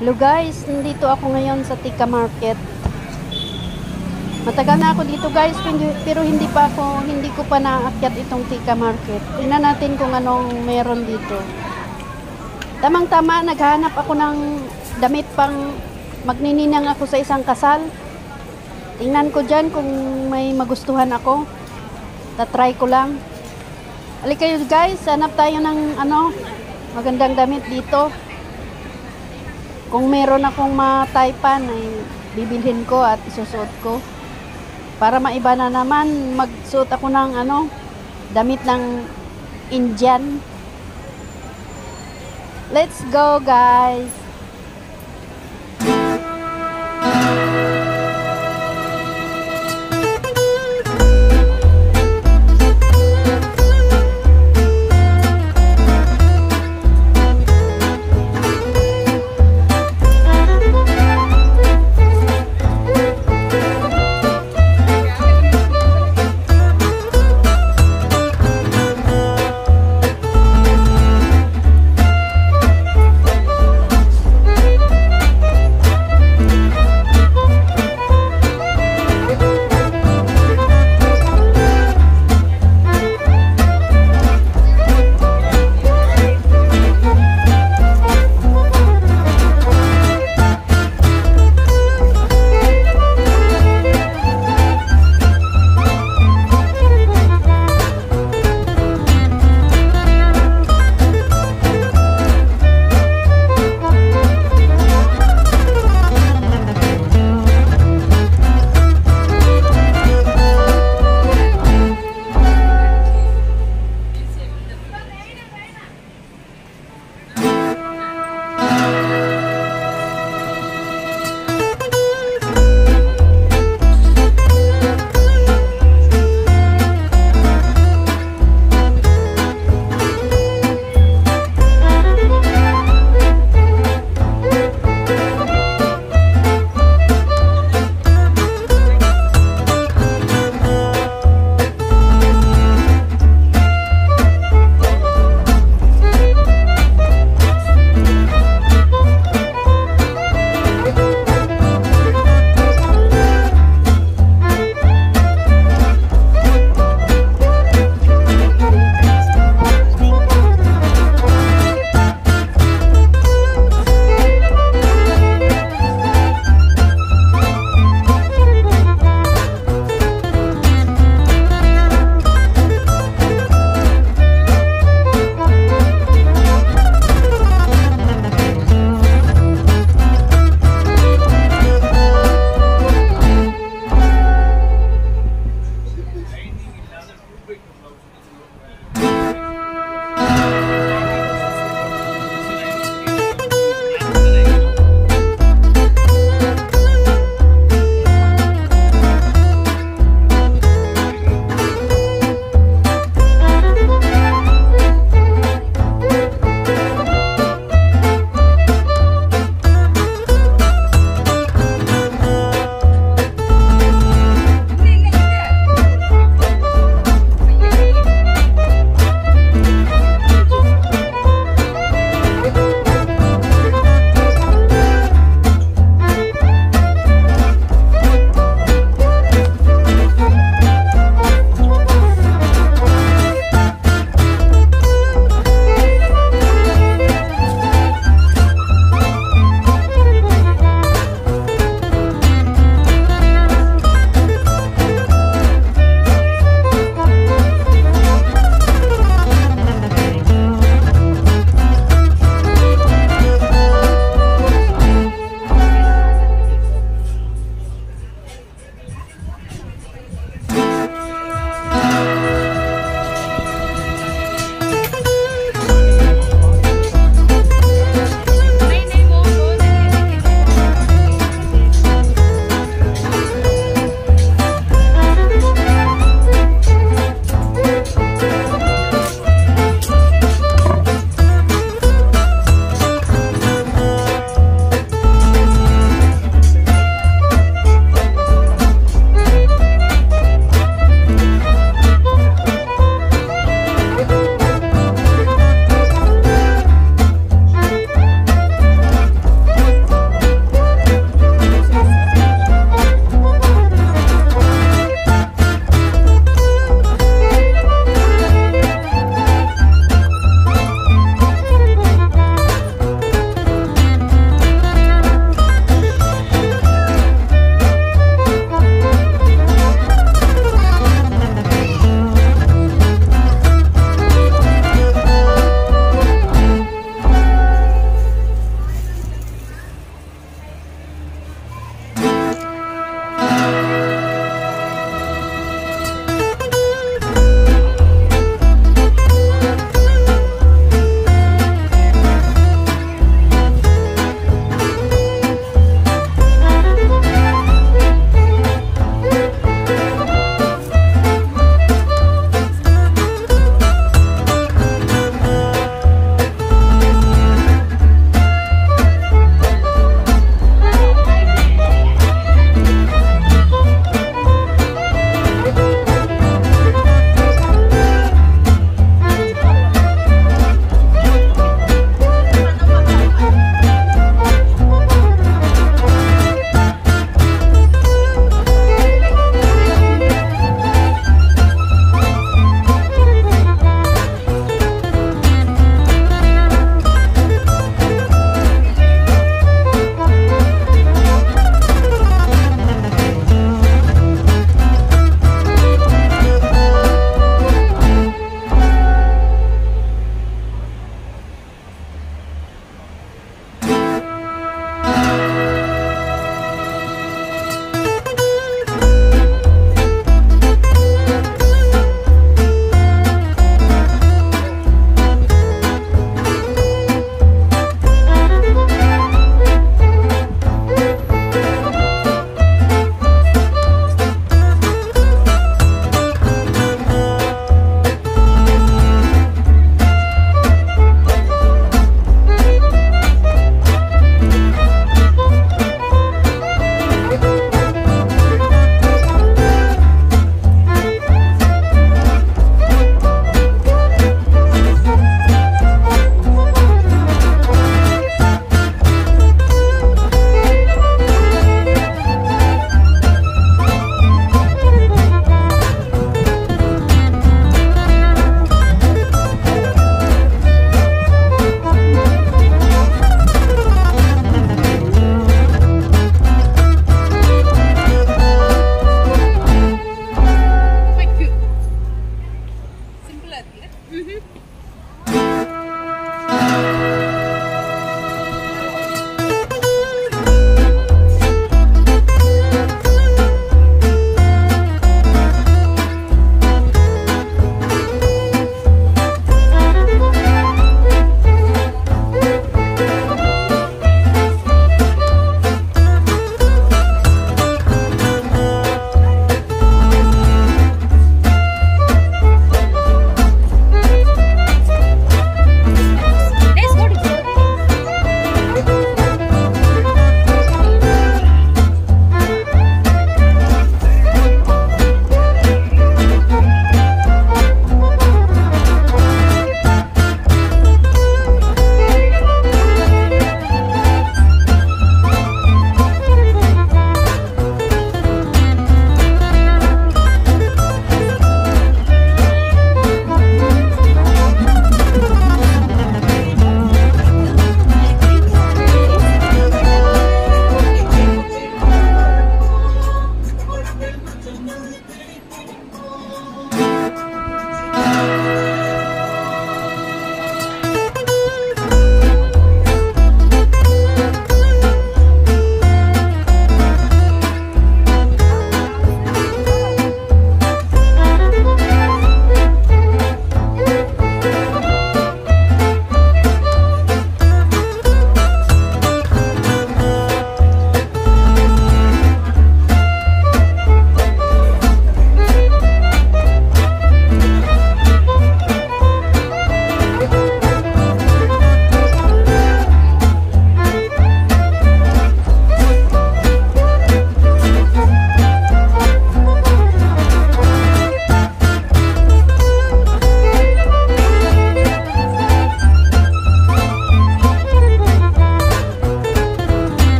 Hello guys, nandito ako ngayon sa Tika Market. Matagal na ako dito guys, pero- hindi pa ako, hindi ko pa naakyat itong Tika Market. Tingnan natin kung anong meron dito. Tamang-tama, naghanap ako ng damit pang magnininang ako sa isang kasal. Tingnan ko dyan kung may magustuhan ako. Tatry ko lang. Halika kayo guys, hanap tayo ng ano, magandang damit dito. Kung meron akong mataypan, ay bibilhin ko at isusuot ko. Para maiba na naman, magsuot ako ng ano, damit ng Indian. Let's go guys!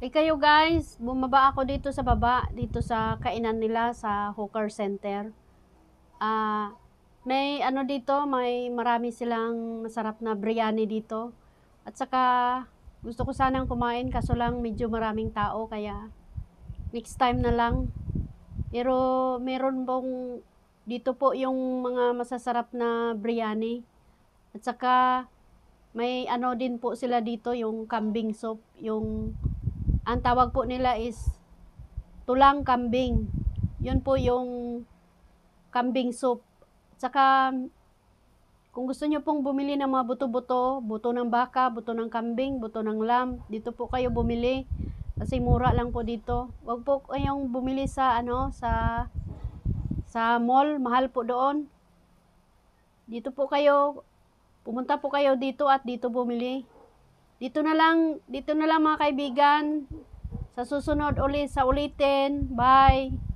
Hi kayo guys, bumaba ako dito sa baba, dito sa kainan nila sa Hawker Center. Ah, may ano dito, may marami silang masarap na biryani dito. At saka gusto ko sanang kumain kaso lang medyo maraming tao kaya next time na lang. Pero meron pong dito po yung mga masasarap na biryani. At saka may ano din po sila dito yung kambing soup, yung ang tawag po nila is tulang kambing. Yun po yung kambing soup. Tsaka, kung gusto nyo pong bumili ng mga buto-buto, buto ng baka, buto ng kambing, buto ng lamb, dito po kayo bumili. Kasi mura lang po dito. Huwag po kayong bumili sa ano, sa sa mall, mahal po doon. Dito po kayo, pumunta po kayo dito at dito bumili. Dito na lang, dito na lang mga kaibigan. Sa susunod ulit, sa ulitin. Bye!